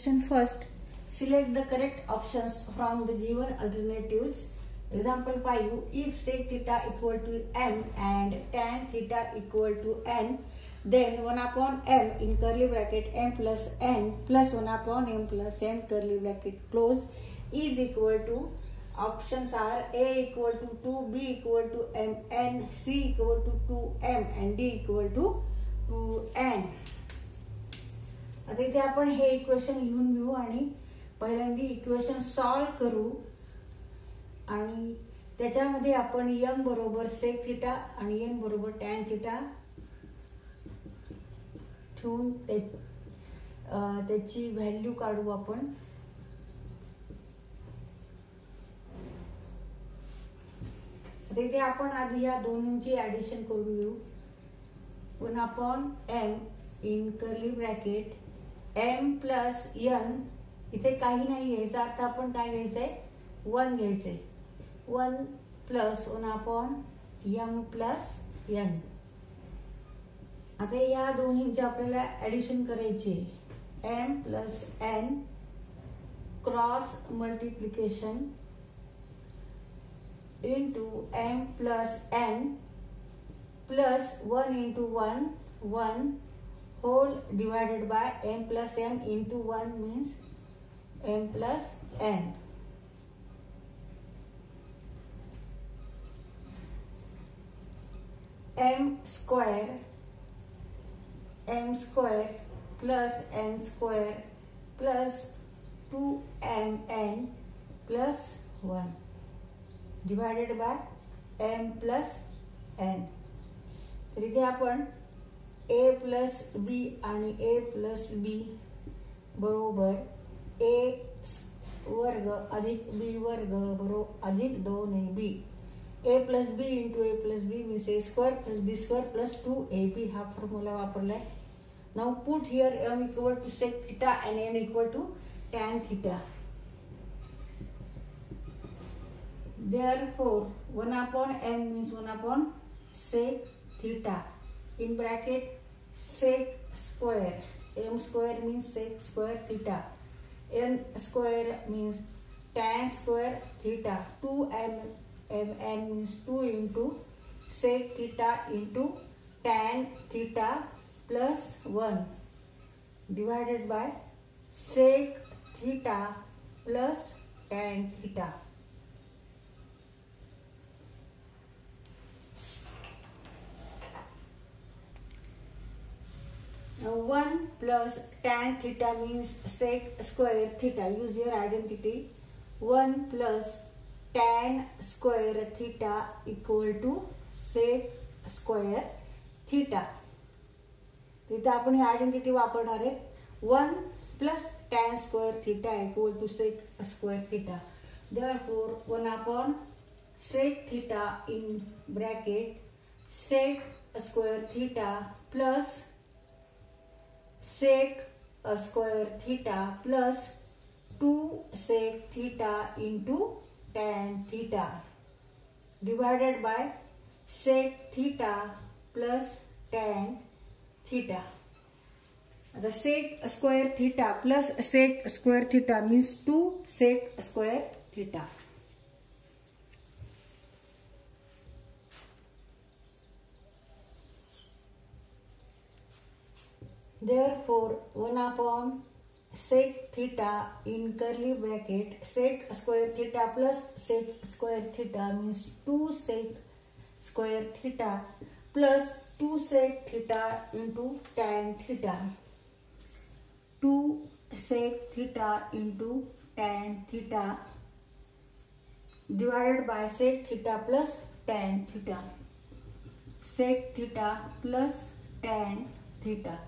Question first, select the correct options from the given alternatives. Example 5, if sec theta equal to m and tan theta equal to n, then 1 upon m in curly bracket m plus n plus 1 upon m plus n curly bracket close is equal to options are a equal to 2, b equal to m n, c equal to 2m and d equal to 2n. आता इथे आपण हे equation लिहून घेऊ आणि पहिल्यांदा equation solve करू. आणि त्याच्यामध्ये आपण यंग बरोबर सेक थिटा आणि एन बरोबर टॅन थिटा ठेवून त्याची व्हॅल्यू काढू आपण. तिथे आपण आधी या दोन्हींची ऍडिशन करून घेऊ. One upon M in curly bracket M plus N इथे काही नाही याचा आता आपण काय घ्यायचंय? वन घ्यायचंय. One plus one upon M plus N आता या दोन्हींची आपल्याला ऍडिशन करायची M plus N cross multiplication into M plus N plus one into one one whole divided by m plus n into 1 means m plus n m square m square plus n square plus 2mn plus 1 divided by M plus N तर इथे आपण ए plus बी आणि ए plus बी बरोबर ए वर्ग अधिक बी वर्ग बरोबर अधिक दोन A B A plus B into A plus B means A square plus B square plus two A B हा फॉर्म्युला वापरलाय. Now put here M equal to sec theta and N equal to tan theta therefore one upon M means one upon sec theta in bracket sec square m square means sec square theta n square means tan square theta 2 m m n means 2 into sec theta into tan theta plus 1 divided by sec theta plus tan theta one plus tan theta means sec square theta user identity. One plus tan square theta equal to sec square theta. तिथं आपण ही identity वापरणार आहेत one plus tan square theta equal to sec square theta. Therefore one आपण sec theta in bracket sec square theta plus sec a square theta plus 2 sec theta into tan theta divided by sec theta plus tan theta. The sec square theta plus sec square theta means 2 sec square theta. Therefore, 1 upon sec theta in curly bracket sec square theta plus sec square theta means 2 sec square theta plus 2 sec theta into tan theta. 2 sec theta into tan theta divided by sec theta plus tan theta. Sec theta plus tan theta.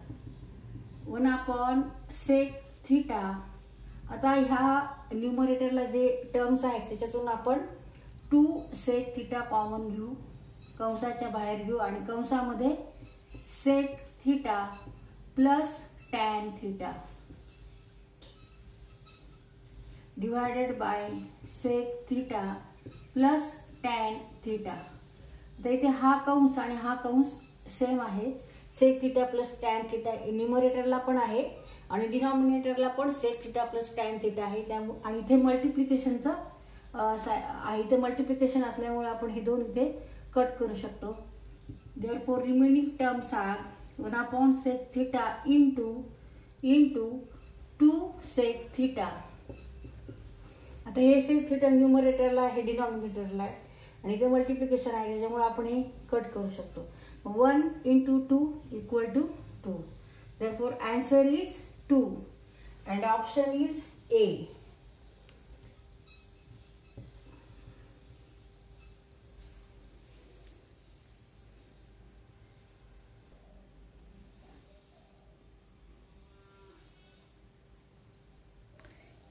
One upon sec theta आता ह्या न्यूमरेटरला जे terms आहेत त्याच्यातून आपण to sec theta common घेऊ कंसाच्या बाहेर घेऊ आणि कंसामध्ये sec theta plus tan theta divided by sec theta plus tan theta तर इथे हा कंस आणि हा कंस सेम आहे. Sec theta plus tan theta न्युमरेटरला पण आहे आणि डिनॉमिनेटरला पण sec theta plus tan theta आहे. त्यामुळे आणि इथे मल्टिप्लिकेशनचं आहे. इथे मल्टिप्लिकेशन असल्यामुळे आपण हे दोन इथे कट करू शकतो. Therefore remaining terms are one upon sec theta into into two sec theta आता हे सेक थिटा न्युमरेटरला आहे डिनॉमिनेटरला आहे. आणि ते मल्टिप्लिकेशन आहे त्याच्यामुळे आपण हे कट करू शकतो. 1 into 2 equal to 2. Therefore, answer is 2 and option is A.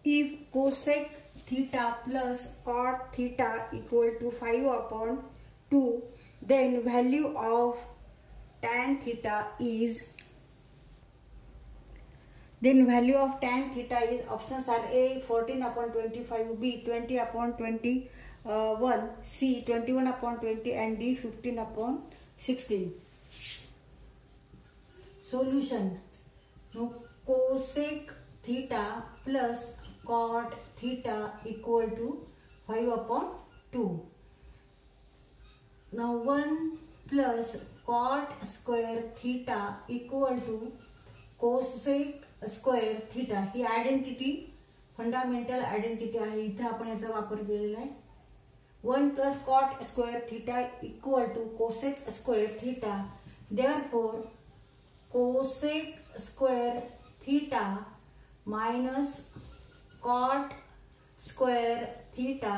If cosec theta plus cot theta equal to 5 upon 2 then value of tan theta is then value of tan theta is options are A 14 upon 25, B 20 upon 21, C 21 upon 20 and D 15 upon 16. Solution. Now cosec theta plus cot theta equal to 5 upon 2. Now 1 plus cot square theta equal to cosec square theta he identity fundamental identity आहे. इथे आपण याचा वापर केलेला आहे. One plus cot square theta equal to cosec square theta therefore cosec square theta minus cot square theta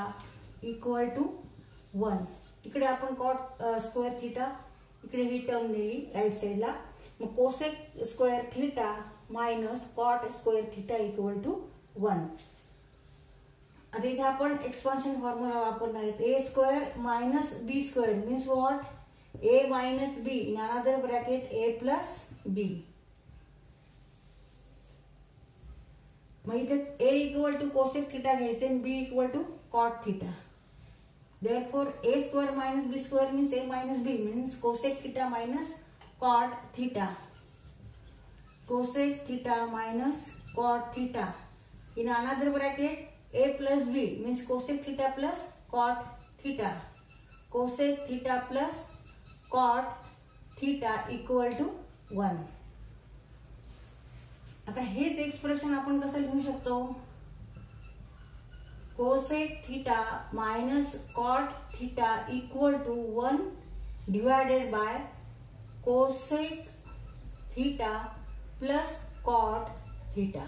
equal to one इकडे आपण cot square theta इकडे ही टर्म नेली राईट साईडला मग cosec square theta minus cot square theta equal to one आता इथे आपण expansion formula वापरणार आहेत. A square minus B square means what A minus B in another bracket A plus B मग इथे A equal to cosec theta घ्यायचे आणि B equal to cot theta for A square minus B square means A minus B means cosec theta minus cot theta cosec theta minus cot theta. In another bracket a plus b means cosec theta plus cot theta. Cosec theta plus cot theta equal to 1. आता हेच expression आपण कसं लिहू शकतो cosec theta minus cot theta equal to one divided by cosec theta plus cot theta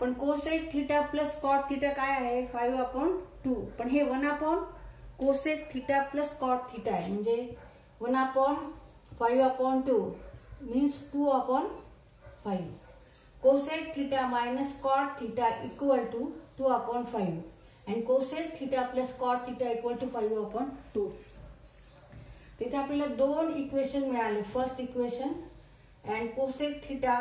पण cosec theta plus cot theta काय आहे? Five upon two पण हे one upon cosec theta plus cot theta आहे. म्हणजे one upon five upon two means two upon five cosec theta minus cot theta equal to two upon five and cosec theta plus cot theta equal to five upon two तिथे आपल्याला दोन equation मिळाले. First equation and cosec theta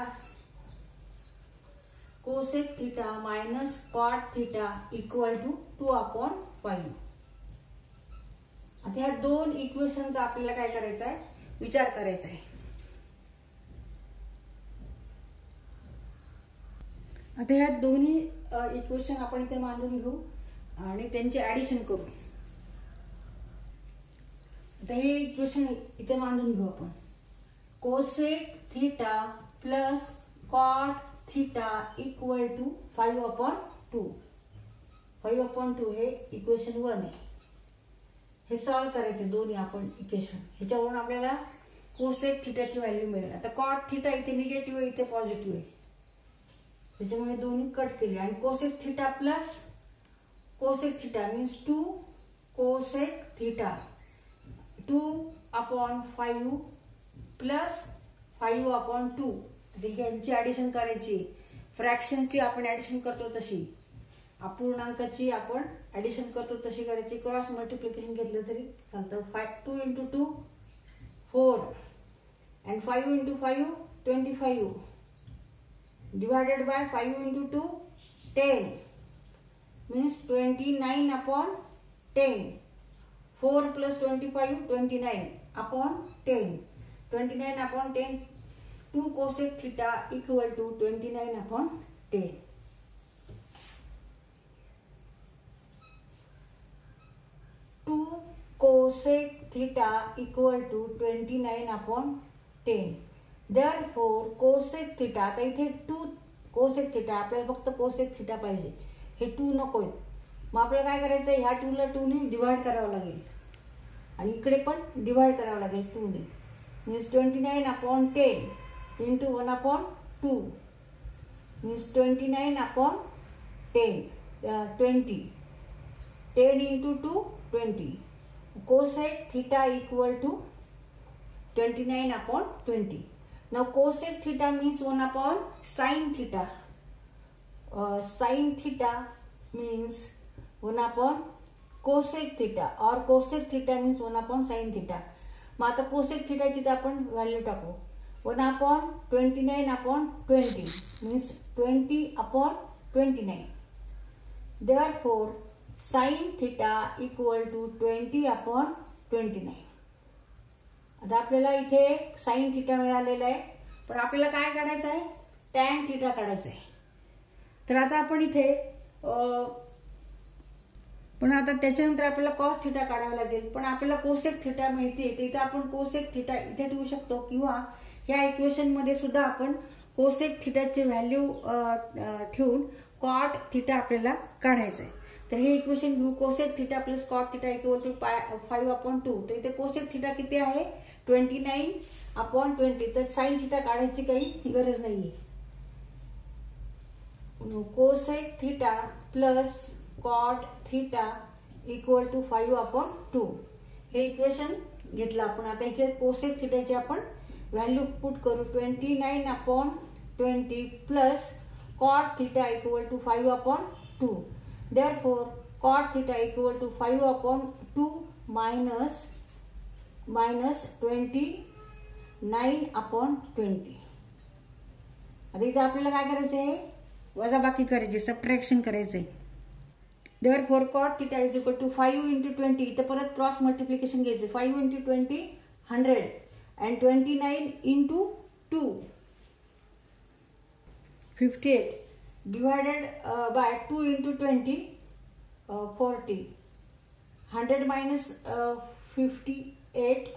cosec theta minus cot theta equal to two upon five आता ह्या दोन इक्वेशनचा आपल्याला काय करायचं आहे विचार करायचा आहे आता ह्या दोन्ही इक्वेशन आपण इथे मांडून घेऊ आणि त्यांचे ऍडिशन करू. आता हे इक्वेशन इथे मांडून घेऊ आपण. Cosec theta plus cot theta equal to five upon two five upon two हे इक्वेशन वन आहे. हे सॉल्व्ह करायचे दोन्ही आपण इक्वेशन ह्याच्यावरून आपल्याला कोसेक थिटाची व्हॅल्यू मिळेल. आता कॉट थिटा इथे निगेटिव्ह आहे इथे पॉझिटिव्ह आहे. त्याच्यामुळे दोन्ही कट केले. आणि cosec theta plus cosec theta means two cosec theta two upon five plus five upon two यांची ऍडिशन करायची. फ्रॅक्शनची आपण ऍडिशन करतो तशी. अपूर्णांकाची आपण ऍडिशन करतो तशी करायची. क्रॉस मल्टिप्लिकेशन घेतलं तरी चालतं. Five two into two four and five into five twenty five divided by 5 into 2 10 means 29 upon 10 4 plus 25 29 upon 10 29 upon 10 2 cosec theta equal to 29 upon 10 2 cosec theta equal to 29 upon 10 for cosec theta आता इथे to cosec theta आपल्याला फक्त cosec theta पाहिजे. हे to नको आहे. मग आपल्याला काय करायचं ह्या टूला टूने डिवाइड करावं लागेल. आणि इकडे पण डिवाइड करावं लागेल टूने means twenty nine upon ten into one upon two means twenty nine upon ten twenty ten into two twenty cosec theta equal to twenty nine upon twenty Now cosec theta means 1 upon sin theta. Uh, sin theta means 1 upon cosec theta or cosec theta means 1 upon sin theta. मग आता cosec थिटाची आपण value टाकू one upon twenty nine upon twenty means twenty upon twenty nine therefore sine theta equal to twenty upon twenty nine आता आपल्याला इथे sine theta मिळालेला आहे. पण आपल्याला काय काढायचं आहे? टॅन थिटा काढायचं आहे. तर आता आपण इथे पण आता त्याच्यानंतर आपल्याला कॉस थिटा काढावा लागेल. पण आपल्याला कोसेक थिटा माहितीये. तर इथे आपण कोसेक थिटा इथे ठेवू शकतो. किंवा ह्या इक्वेशनमध्ये सुद्धा आपण कोसेक थिटाची व्हॅल्यू ठेवून कॉट थिटा आपल्याला काढायचं आहे तर हे इक्वेशन घेऊ. Cosec theta plus cot theta equal to five upon two तर इथे कोसेक थिटा किती आहे? ट्वेंटी नाईन अपॉन ट्वेंटी तर साईन थिटा काढायची काही गरज नाहीये. Cosec theta plus cot theta equal to five upon two हे इक्वेशन घेतलं आपण. आता इथे कोसेक थिटाची आपण व्हॅल्यू पुट करू. Twenty nine upon twenty plus cot theta equal to five upon two therefore cot theta equal to five upon two minus minus twenty nine upon twenty आता इथं आपल्याला काय करायचं आहे वजाबाकी करायची सबट्रॅक्शन आहे therefore cot theta is equal to five into twenty इथं परत क्रॉस मल्टिप्लिकेशन घ्यायचं five into twenty hundred and twenty nine into two fifty eight divided uh, by 2 into 20 uh, 40 100 eight